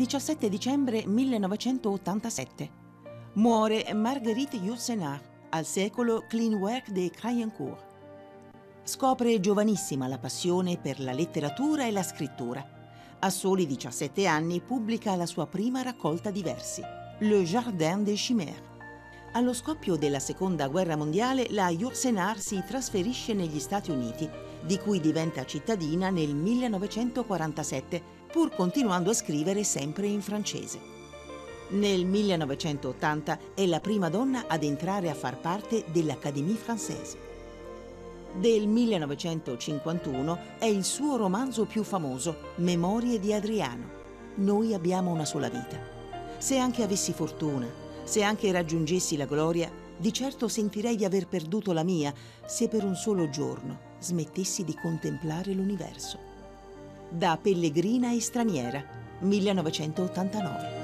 17 dicembre 1987. Muore Marguerite Yourcenar, al secolo Clean Work de Crayencourt. Scopre giovanissima la passione per la letteratura e la scrittura. A soli 17 anni pubblica la sua prima raccolta di versi, Le Jardin des Chimères. Allo scoppio della Seconda Guerra Mondiale, la Yourcenar si trasferisce negli Stati Uniti, di cui diventa cittadina nel 1947, pur continuando a scrivere sempre in francese. Nel 1980 è la prima donna ad entrare a far parte dell'Académie Française. Del 1951 è il suo romanzo più famoso, Memorie di Adriano. Noi abbiamo una sola vita. Se anche avessi fortuna, se anche raggiungessi la gloria, di certo sentirei di aver perduto la mia se per un solo giorno smettessi di contemplare l'universo. Da pellegrina e straniera, 1989.